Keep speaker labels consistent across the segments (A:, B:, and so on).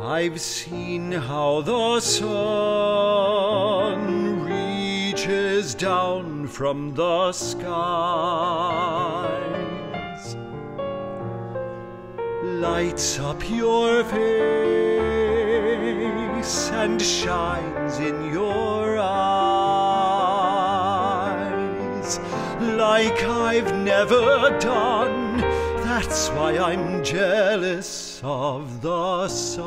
A: I've seen how the sun reaches down from the skies, lights up your face, and shines in your eyes like I've never done. That's why I'm jealous of the sun.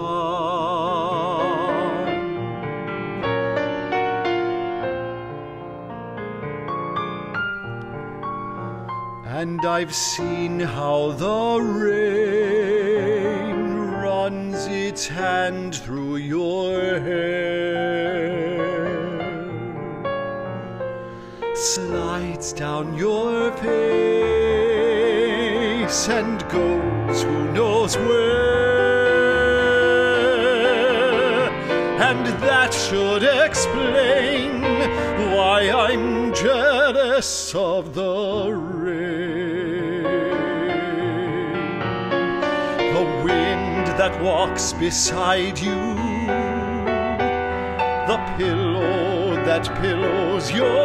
A: And I've seen how the rain runs its hand through your hair, slides down your face, and goes who knows where. And that should explain why I'm jealous of the rain. The wind that walks beside you, the pillow that pillows your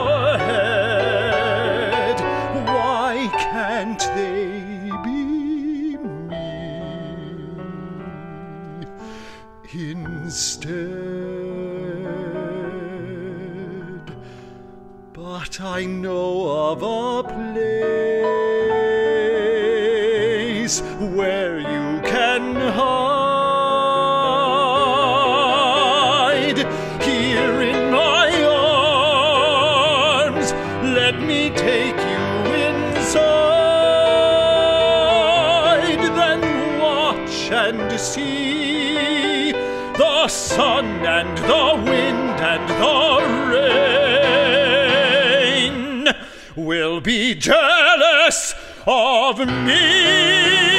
A: instead? But I know of a place where you can hide. Here in my arms, let me take you inside. Then watch and see the sun and the wind and the rain will be jealous of me.